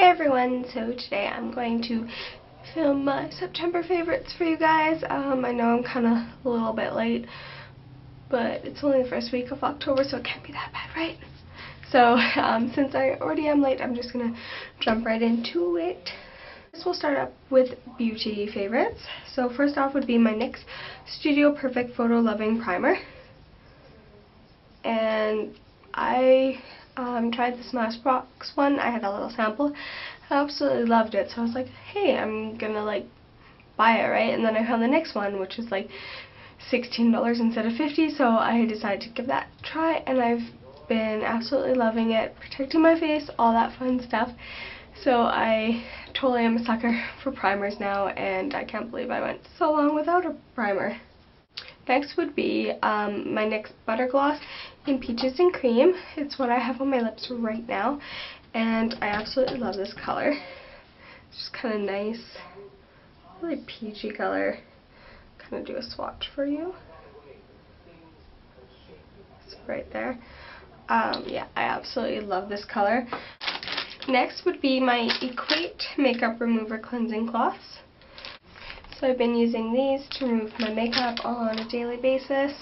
Hey everyone, so today I'm going to film my September favorites for you guys. Um, I know I'm kind of a little bit late, but it's only the first week of October, so it can't be that bad, right? So, um, since I already am late, I'm just going to jump right into it. This will start up with beauty favorites. So first off would be my NYX Studio Perfect Photo Loving Primer. And I um, tried the Smashbox one. I had a little sample. I absolutely loved it. So I was like, hey, I'm gonna like buy it, right? And then I found the NYX one, which was like $16 instead of 50 so I decided to give that a try and I've been absolutely loving it, protecting my face, all that fun stuff. So I totally am a sucker for primers now and I can't believe I went so long without a primer. Next would be um, my NYX Butter Gloss in Peaches and Cream. It's what I have on my lips right now and I absolutely love this color. It's just kind of nice, really peachy color. Kind of do a swatch for you. It's right there. Um, yeah, I absolutely love this color. Next would be my Equate Makeup Remover Cleansing Cloths. So I've been using these to remove my makeup on a daily basis.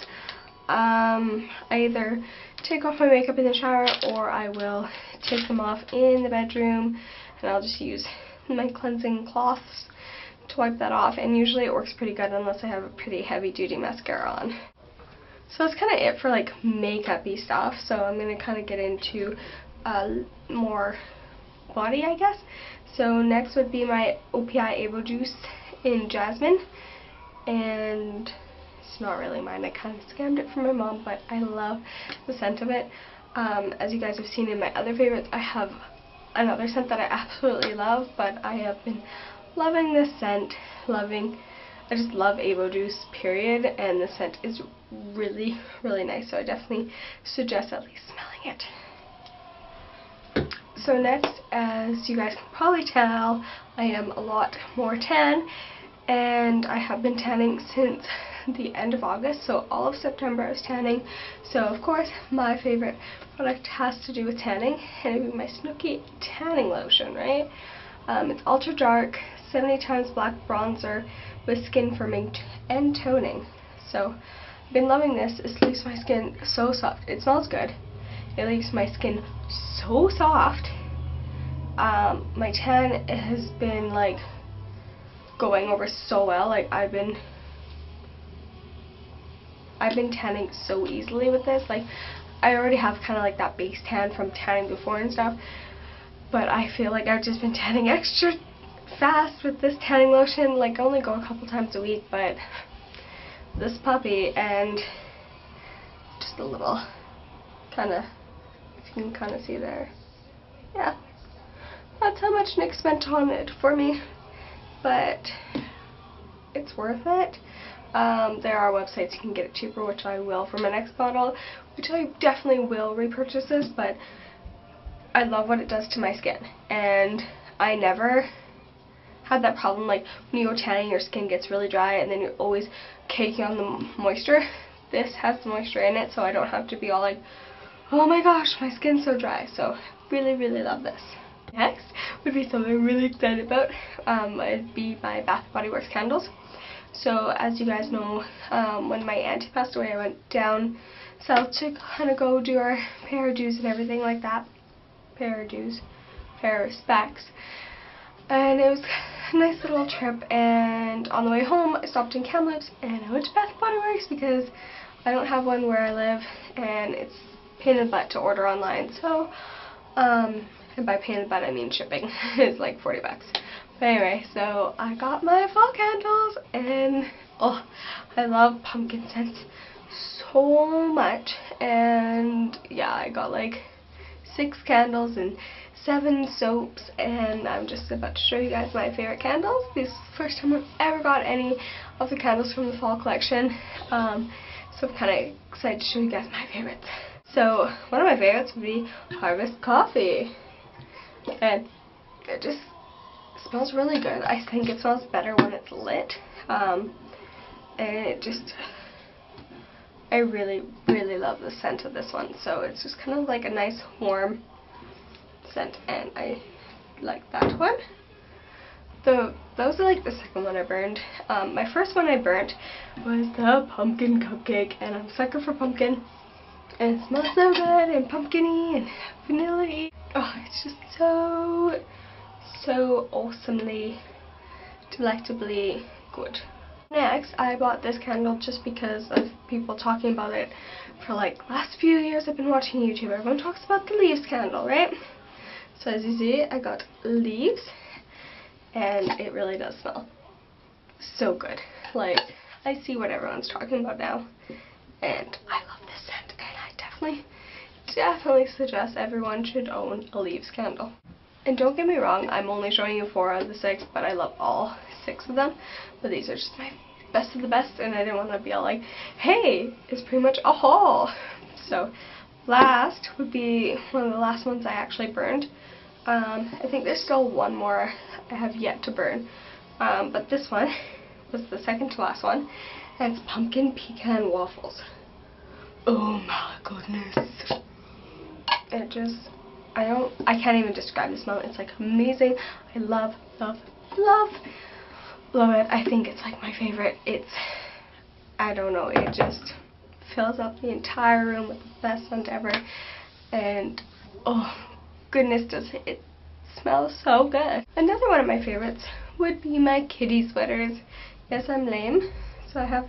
Um, I either take off my makeup in the shower or I will take them off in the bedroom and I'll just use my cleansing cloths to wipe that off and usually it works pretty good unless I have a pretty heavy duty mascara on. So that's kind of it for like makeup-y stuff. So I'm going to kind of get into uh, more body, I guess. So next would be my OPI Avo Juice in Jasmine. And it's not really mine. I kind of scammed it from my mom, but I love the scent of it. Um, as you guys have seen in my other favorites, I have another scent that I absolutely love, but I have been loving this scent, loving I just love Avo Juice, period, and the scent is really, really nice, so I definitely suggest at least smelling it. So next, as you guys can probably tell, I am a lot more tan, and I have been tanning since the end of August, so all of September I was tanning. So of course, my favorite product has to do with tanning, and it would be my Snooki tanning lotion, right? Um, it's ultra dark, 70 times black bronzer with skin firming and toning. So I've been loving this. It leaves my skin so soft. It smells good. It leaves my skin so soft. Um, my tan has been like going over so well. Like I've been I've been tanning so easily with this. Like I already have kind of like that base tan from tanning before and stuff. But I feel like I've just been tanning extra fast with this tanning lotion. Like, I only go a couple times a week, but this puppy and just a little kind of, you can kind of see there. Yeah. That's how much Nick spent on it for me, but it's worth it. Um, there are websites you can get it cheaper, which I will for my next bottle, which I definitely will repurchase this, but I love what it does to my skin. And I never had that problem like when you go tanning your skin gets really dry and then you're always caking on the moisture. This has the moisture in it so I don't have to be all like, oh my gosh, my skin's so dry. So really, really love this. Next would be something I'm really excited about. Um, it'd be my Bath Body Works candles. So as you guys know, um, when my auntie passed away, I went down south to kind of go do our prayer dues and everything like that. Prayer dues, prayer respects. And it was a nice little trip and on the way home I stopped in Kamloops and I went to Bath Body Works because I don't have one where I live and it's pain in the butt to order online so um and by pain in the butt I mean shipping it's like 40 bucks but anyway so I got my fall candles and oh I love pumpkin scents so much and yeah I got like six candles and seven soaps and I'm just about to show you guys my favorite candles. This is the first time I've ever got any of the candles from the fall collection. Um, so I'm kind of excited to show you guys my favorites. So one of my favorites would be Harvest Coffee. And it just smells really good. I think it smells better when it's lit. Um, and it just, I really, really love the scent of this one. So it's just kind of like a nice warm scent and I like that one. The those are like the second one I burned. Um, my first one I burnt was the pumpkin cupcake, and I'm sucker for pumpkin. And it smells so good and pumpkiny and vanilla Oh, it's just so, so awesomely, delectably good. Next, I bought this candle just because of people talking about it for like last few years I've been watching YouTube. Everyone talks about the leaves candle, right? So as you see, I got leaves and it really does smell so good. Like, I see what everyone's talking about now and I love this scent and I definitely, definitely suggest everyone should own a leaves candle. And don't get me wrong, I'm only showing you four out of the six, but I love all six of them. But these are just my best of the best, and I didn't want to be all like, hey, it's pretty much a haul. So last would be one of the last ones I actually burned. Um, I think there's still one more I have yet to burn. Um, but this one was the second to last one, and it's pumpkin pecan waffles. Oh my goodness. It just, I don't, I can't even describe the smell. It's like amazing. I love, love, love love it. I think it's like my favorite. It's, I don't know, it just fills up the entire room with the best scent ever. And, oh, goodness, does it, it smells so good. Another one of my favorites would be my kitty sweaters. Yes, I'm lame, so I have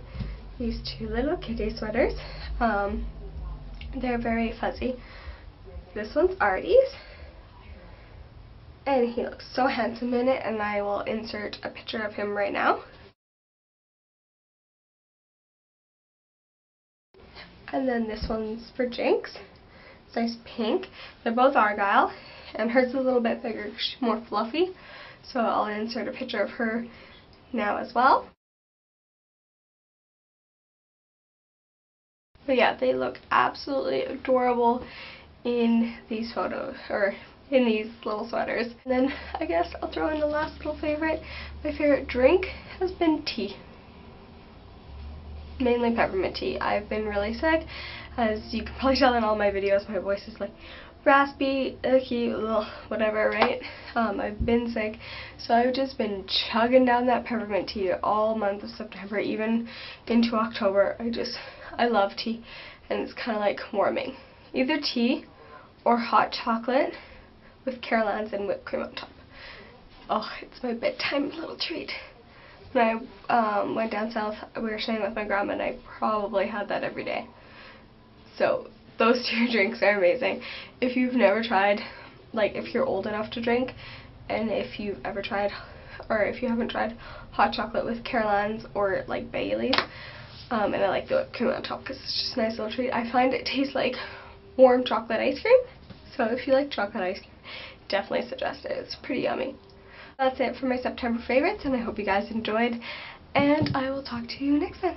these two little kitty sweaters. Um, they're very fuzzy. This one's Artie's and he looks so handsome in it and I will insert a picture of him right now. And then this one's for Jinx. It's nice pink. They're both Argyle and hers is a little bit bigger, she's more fluffy. So I'll insert a picture of her now as well. But yeah, they look absolutely adorable in these photos, or in these little sweaters. And then I guess I'll throw in the last little favorite. My favorite drink has been tea. Mainly peppermint tea. I've been really sick. As you can probably tell in all my videos, my voice is like raspy, icky, ugh, whatever, right? Um, I've been sick, so I've just been chugging down that peppermint tea all month of September, even into October. I just, I love tea, and it's kind of like warming. Either tea or hot chocolate with Carolans and whipped cream on top. Oh, it's my bedtime little treat. When I um, went down south, we were staying with my grandma and I probably had that every day. So those two drinks are amazing. If you've never tried, like if you're old enough to drink, and if you've ever tried, or if you haven't tried hot chocolate with Carolans or like Bailey's, um, and I like the whipped cream on top because it's just a nice little treat. I find it tastes like warm chocolate ice cream. So if you like chocolate ice cream, definitely suggest it. It's pretty yummy. That's it for my September favorites, and I hope you guys enjoyed, and I will talk to you next time.